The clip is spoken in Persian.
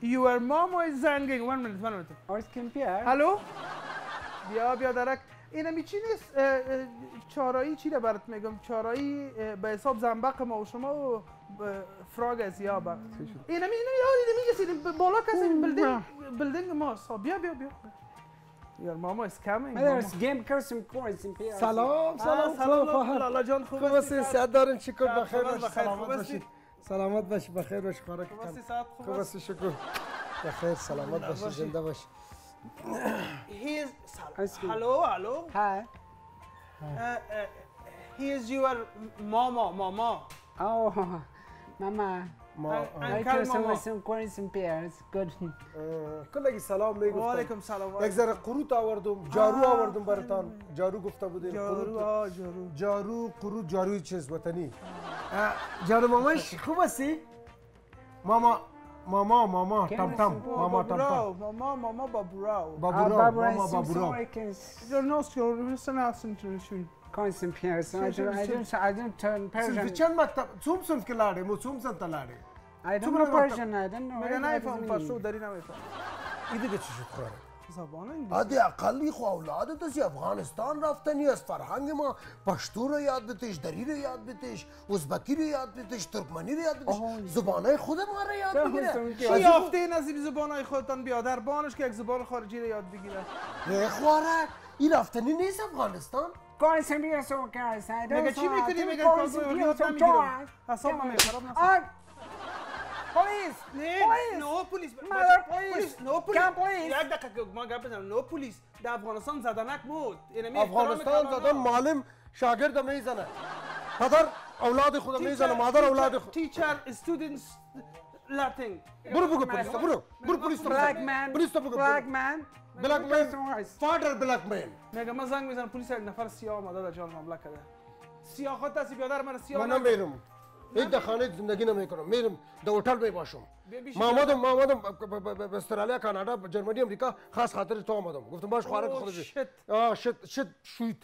Your mom is zanging. One minute, one minute. Arsken Pierre. الو بیا بیا درک اینمی چی نیست چارایی چی رو برات میگم چارایی به حساب زنبق ما و شما و فراگ از یا با اینمی اینمی یاد اینمی کسی بالا کسی بلدینگ بلدینگ ما سا بیا بیا بیا mama is coming. There's game custom Arsken Pierre. سلام آه، سلام سلام سلام خواهر لالا جان خوب خوب هستی صحت دارین شکر بخیر سلامت خوب هستی؟ باشی سلامت باشی بخیر باشی خوراک خوب هستی کم صاحب خوب خوب هستی هستی شکر بخیر سلامت باشی باشی. زنده باشی He is Excuse me. hello hello Hi. Uh, uh, he is your mama mama Oh, Mama. ما Arsken Pierre. It's good. آه، کلگی سلام می‌گفتم وعلیکم سلام یک ذره قروت آوردم جارو. آوردم براتان جارو گفته بودین جارو جارو جارو قروت جاروی چیز وطنی آه، جان ماماش خوب هستی ماما mama mama tam tam mama tam tam mama mama baburao baburao mama baburao baburao constant peers i didn't i didn't turn persian vichan mat zum sun kelare mo zum sun talare i don't know persian i don't know mega naif am pasu darina me fa idi geçiş kurar زبان انگلیسی. عادی اقلی خو اولادت از افغانستان رفتنی از فرهنگ ما. پشتو رو یاد بتش دری رو یاد بتش ازبکی رو یاد بتش ترکمنی رو یاد بتش آه. زبانهای خود ما رو یاد بگیره. که- چی یافته این از این زبانهای خودتان؟ بیادر بانش که یک زبان خارجی رو یاد بگیره. این خواره این رفتنی نیست افغانستان؟ Pierre so guys. I don't مگه چی. می‌کنی؟ I مگه think کارگاه Arsken یاد من Police! نه Police! Mother, police! نو پلیس Come, police! یک دقیقه ما گپ بزنم نو پلیس در افغانستان زدنک بود افغانستان زدن معلم شاگرد می‌زنه پدر اولاد خود می‌زنه مادر اولاد خود تیچر استودنتس لاتینگ برو بگو پلیس برو برو پلیس Black بگو. man. پلیس تا بگو man. بلک Custom من. فادر بلک من میگه من زنگ می‌زنم پلیس یک نفر سیاه آمده در جان کرده سیاه خود دستی بیادر من سیاه من. نمیرم هیچ در خانه زندگی نمیکنم میرم در هتل می باشم بیا بیش ما آمدم ما آمدم به استرالیا کانادا جرمنی امریکا خاص خاطر تو آمدم گفتم باش Oh, خودت. آه شت شت شویت